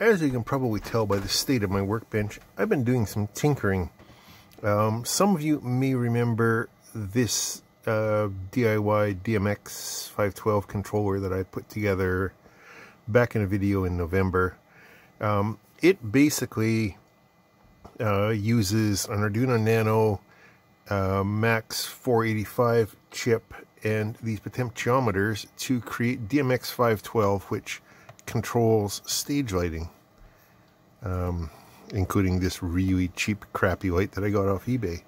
as you can probably tell by the state of my workbench, I've been doing some tinkering. Um, some of you may remember this uh, DIY DMX 512 controller that I put together back in a video in November. Um, it basically uh, uses an Arduino Nano uh, Max 485 chip and these potentiometers to create DMX 512, which controls stage lighting, um, including this really cheap, crappy light that I got off eBay.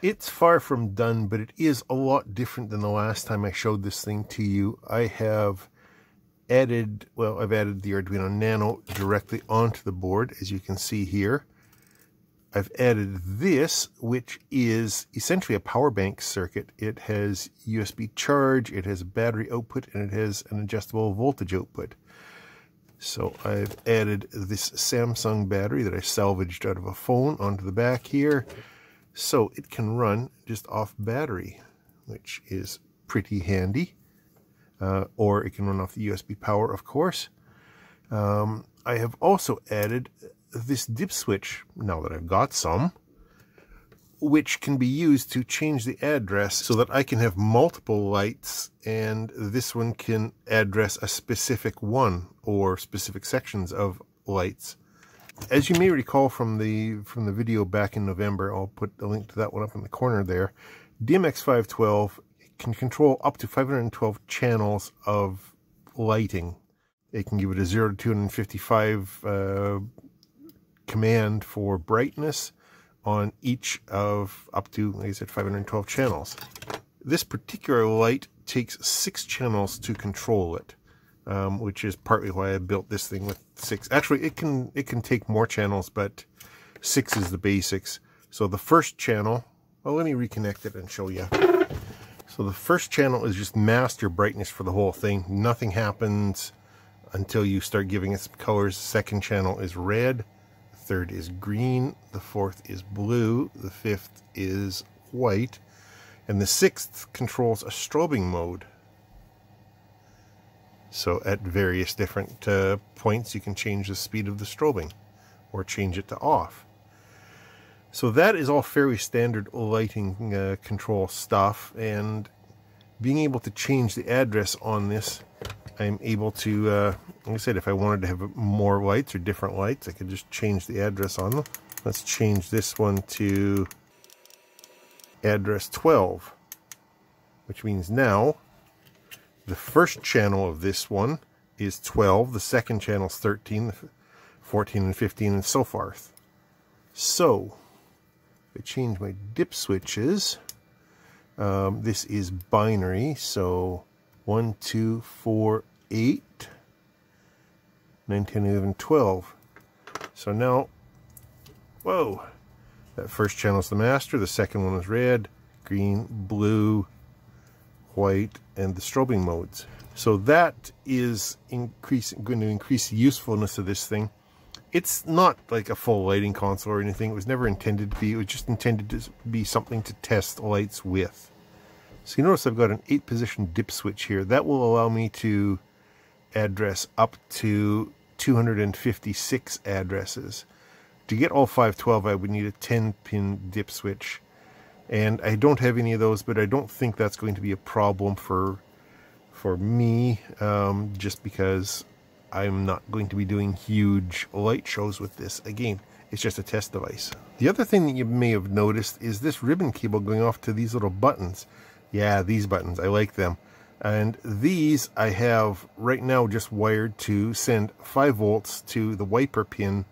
It's far from done, but it is a lot different than the last time I showed this thing to you. I have added, well, I've added the Arduino Nano directly onto the board, as you can see here. I've added this, which is essentially a power bank circuit. It has USB charge, it has battery output, and it has an adjustable voltage output. So I've added this Samsung battery that I salvaged out of a phone onto the back here. So it can run just off battery, which is pretty handy. Uh, or it can run off the USB power, of course. Um, I have also added this dip switch, now that I've got some, which can be used to change the address so that I can have multiple lights and this one can address a specific one or specific sections of lights. As you may recall from the from the video back in November, I'll put a link to that one up in the corner there, DMX512 can control up to 512 channels of lighting. It can give it a 0 to 255 uh, command for brightness on each of up to, like I said, 512 channels. This particular light takes six channels to control it, um, which is partly why I built this thing with six. Actually, it can it can take more channels, but six is the basics. So the first channel, well, let me reconnect it and show you. So the first channel is just master brightness for the whole thing. Nothing happens until you start giving it some colors. Second channel is red third is green, the fourth is blue, the fifth is white, and the sixth controls a strobing mode. So at various different uh, points you can change the speed of the strobing or change it to off. So that is all fairly standard lighting uh, control stuff and being able to change the address on this I'm able to, uh, like I said, if I wanted to have more lights or different lights, I could just change the address on them. Let's change this one to address 12, which means now the first channel of this one is 12, the second channel is 13, 14 and 15, and so forth. So, if I change my dip switches, um, this is binary, so 1, 2, 4, 8, 9, 10, 11, 12. So now, whoa, that first channel is the master, the second one is red, green, blue, white, and the strobing modes. So that is increase, going to increase the usefulness of this thing. It's not like a full lighting console or anything. It was never intended to be. It was just intended to be something to test lights with. So you notice I've got an 8 position dip switch here. That will allow me to address up to 256 addresses. To get all 512 I would need a 10 pin dip switch. And I don't have any of those, but I don't think that's going to be a problem for for me, um, just because I'm not going to be doing huge light shows with this. Again, it's just a test device. The other thing that you may have noticed is this ribbon cable going off to these little buttons. Yeah, these buttons, I like them. And these I have right now just wired to send 5 volts to the wiper pin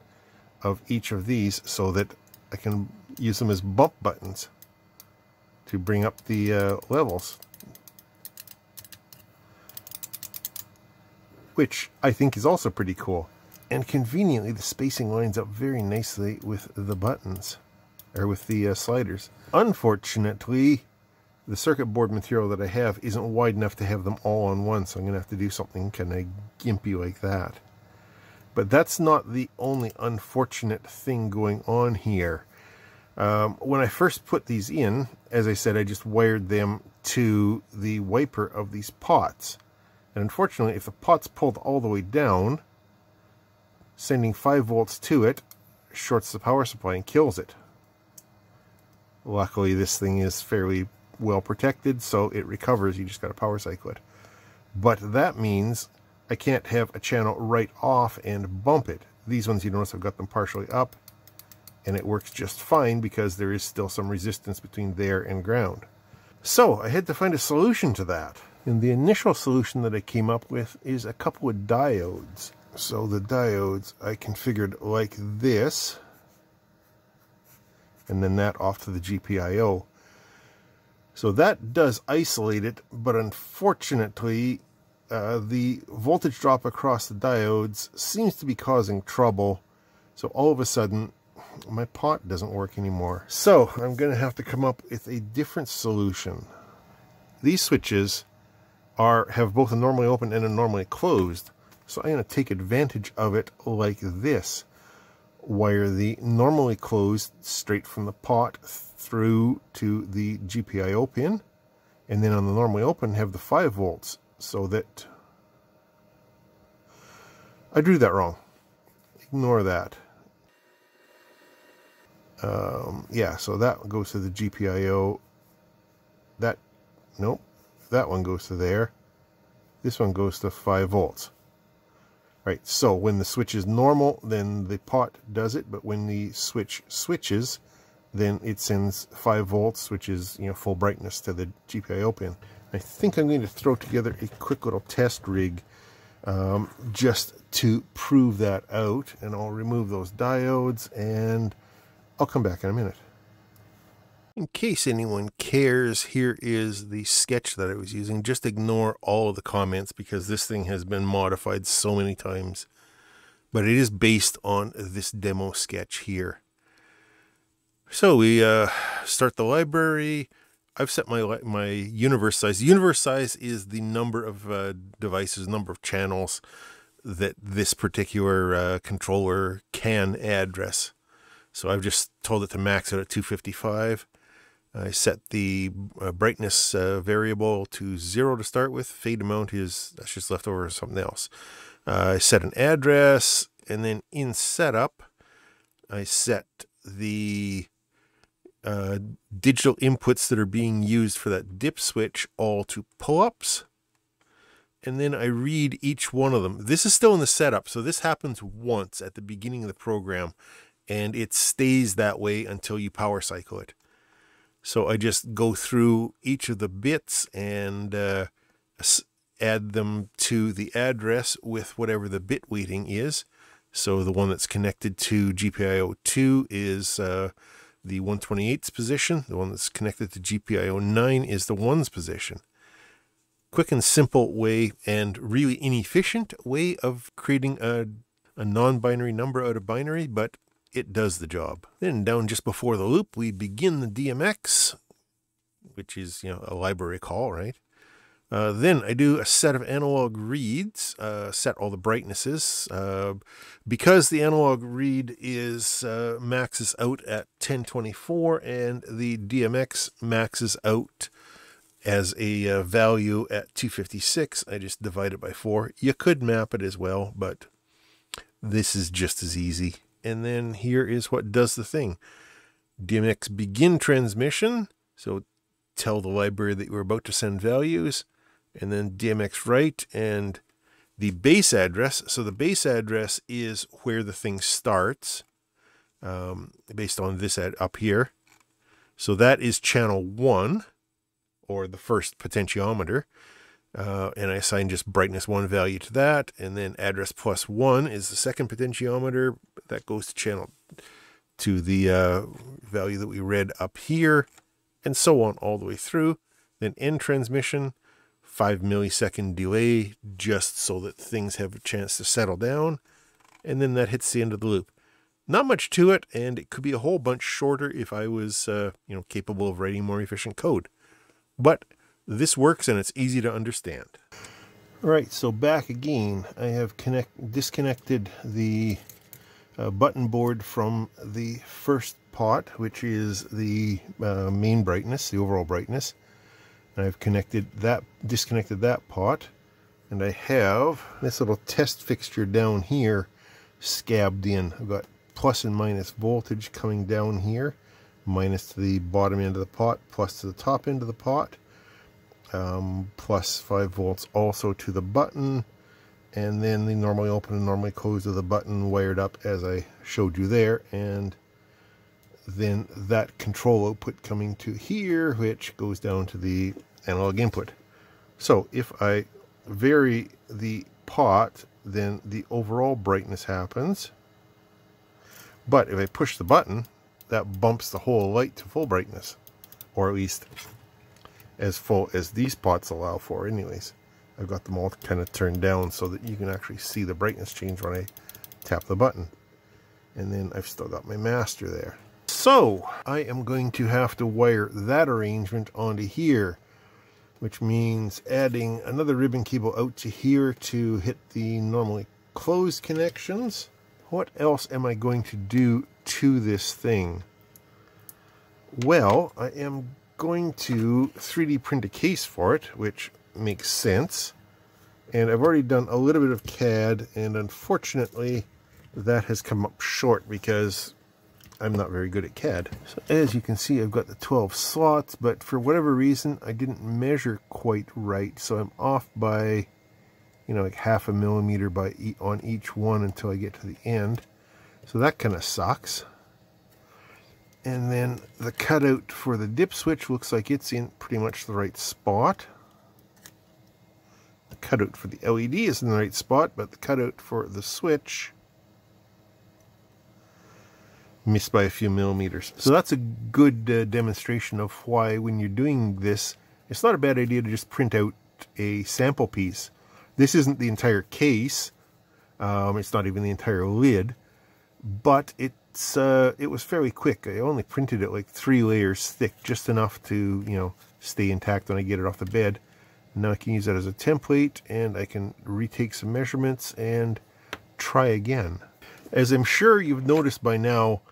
of each of these so that I can use them as bump buttons to bring up the uh, levels. Which I think is also pretty cool. And conveniently, the spacing lines up very nicely with the buttons, or with the uh, sliders. Unfortunately, the circuit board material that I have isn't wide enough to have them all on one, so I'm going to have to do something kind of gimpy like that. But that's not the only unfortunate thing going on here. Um, when I first put these in, as I said, I just wired them to the wiper of these pots. And unfortunately, if the pot's pulled all the way down, sending 5 volts to it shorts the power supply and kills it. Luckily, this thing is fairly well protected, so it recovers. You just got to power cycle it. But that means I can't have a channel right off and bump it. These ones, you notice I've got them partially up, and it works just fine because there is still some resistance between there and ground. So I had to find a solution to that. And the initial solution that I came up with is a couple of diodes. So the diodes I configured like this, and then that off to the GPIO. So that does isolate it, but unfortunately, uh, the voltage drop across the diodes seems to be causing trouble. So all of a sudden, my pot doesn't work anymore. So I'm going to have to come up with a different solution. These switches are have both a normally open and a normally closed. So I'm going to take advantage of it like this. Wire the normally closed straight from the pot through to the GPIO pin. And then on the normally open have the 5 volts so that... I drew that wrong. Ignore that. Um, yeah, so that goes to the GPIO. That, nope, that one goes to there. This one goes to 5 volts. Right, so when the switch is normal, then the pot does it, but when the switch switches, then it sends 5 volts, which is you know full brightness to the GPIO pin. I think I'm going to throw together a quick little test rig um, just to prove that out, and I'll remove those diodes, and I'll come back in a minute. In case anyone cares, here is the sketch that I was using. Just ignore all of the comments because this thing has been modified so many times. But it is based on this demo sketch here. So we uh, start the library. I've set my my universe size. Universe size is the number of uh, devices, number of channels that this particular uh, controller can address. So I've just told it to max out at 255. I set the uh, brightness uh, variable to zero to start with. Fade amount is that's just left over something else. Uh, I set an address, and then in setup, I set the uh, digital inputs that are being used for that dip switch all to pull-ups. And then I read each one of them. This is still in the setup, so this happens once at the beginning of the program, and it stays that way until you power cycle it. So I just go through each of the bits and uh, add them to the address with whatever the bit weighting is. So the one that's connected to GPIO 2 is uh, the 128's position. The one that's connected to GPIO 9 is the 1's position. Quick and simple way and really inefficient way of creating a, a non-binary number out of binary, but it does the job. Then down just before the loop, we begin the DMX, which is, you know, a library call, right? Uh, then I do a set of analog reads, uh, set all the brightnesses. Uh, because the analog read is uh, maxes out at 1024 and the DMX maxes out as a uh, value at 256, I just divide it by 4. You could map it as well, but this is just as easy and then here is what does the thing. DMX begin transmission, so tell the library that you're about to send values, and then DMX write and the base address. So the base address is where the thing starts, um, based on this ad up here. So that is channel one, or the first potentiometer. Uh, and I assign just brightness 1 value to that. And then address plus 1 is the second potentiometer. That goes to channel to the uh, value that we read up here, and so on all the way through. Then end transmission, 5 millisecond delay, just so that things have a chance to settle down. And then that hits the end of the loop. Not much to it, and it could be a whole bunch shorter if I was, uh, you know, capable of writing more efficient code. But this works and it's easy to understand. All right, so back again, I have connect disconnected the uh, button board from the first pot, which is the uh, main brightness, the overall brightness. I've connected that, disconnected that pot, and I have this little test fixture down here scabbed in. I've got plus and minus voltage coming down here, minus to the bottom end of the pot, plus to the top end of the pot, um, plus 5 volts also to the button, and then the normally open and normally close of the button wired up as I showed you there, and then that control output coming to here, which goes down to the analog input. So if I vary the pot, then the overall brightness happens. But if I push the button, that bumps the whole light to full brightness, or at least as full as these pots allow for anyways. I've got them all kind of turned down so that you can actually see the brightness change when I tap the button. And then I've still got my master there. So I am going to have to wire that arrangement onto here, which means adding another ribbon cable out to here to hit the normally closed connections. What else am I going to do to this thing? Well, I am going to 3D print a case for it, which makes sense. And I've already done a little bit of CAD, and unfortunately, that has come up short because I'm not very good at CAD. So as you can see, I've got the 12 slots, but for whatever reason, I didn't measure quite right. So I'm off by, you know, like half a millimeter by e on each one until I get to the end. So that kind of sucks. And then the cutout for the dip switch looks like it's in pretty much the right spot. The cutout for the LED is in the right spot, but the cutout for the switch missed by a few millimeters. So that's a good uh, demonstration of why when you're doing this, it's not a bad idea to just print out a sample piece. This isn't the entire case. Um, it's not even the entire lid, but it's uh, it was fairly quick. I only printed it like three layers thick, just enough to you know stay intact when I get it off the bed. now I can use that as a template, and I can retake some measurements and try again. As I'm sure you've noticed by now,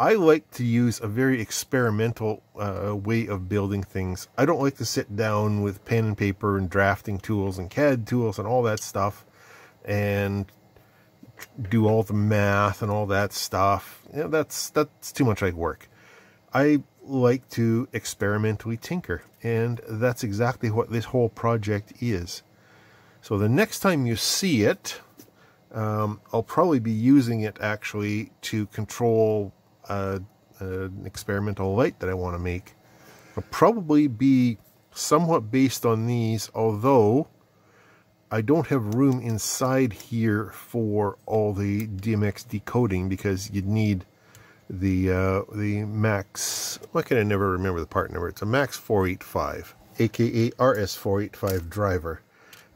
I like to use a very experimental uh, way of building things. I don't like to sit down with pen and paper and drafting tools and CAD tools and all that stuff and do all the math and all that stuff. You know, that's that's too much like work. I like to experimentally tinker, and that's exactly what this whole project is. So the next time you see it, um, I'll probably be using it actually to control uh, an experimental light that I want to make. It'll probably be somewhat based on these, although I don't have room inside here for all the DMX decoding because you'd need the uh, the Max, why can I never remember the part number? It's a Max 485, aka RS485 driver.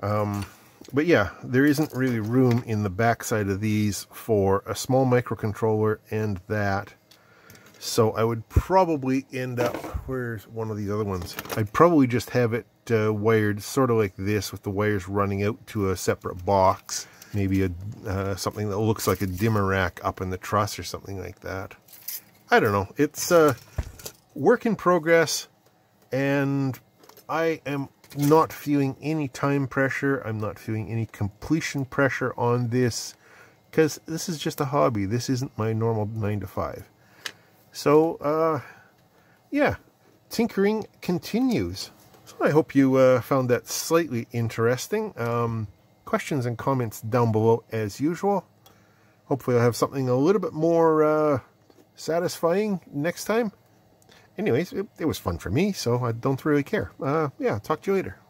Um, but yeah, there isn't really room in the backside of these for a small microcontroller and that. So I would probably end up, where's one of these other ones? I'd probably just have it uh, wired sort of like this with the wires running out to a separate box. Maybe a uh, something that looks like a dimmer rack up in the truss or something like that. I don't know. It's a uh, work in progress and I am not feeling any time pressure. I'm not feeling any completion pressure on this because this is just a hobby. This isn't my normal 9 to 5. So, uh, yeah, tinkering continues. So I hope you uh, found that slightly interesting. Um, questions and comments down below as usual. Hopefully I'll have something a little bit more uh, satisfying next time. Anyways, it, it, was fun for me, so I don't really care. Uh, yeah, talk to you later.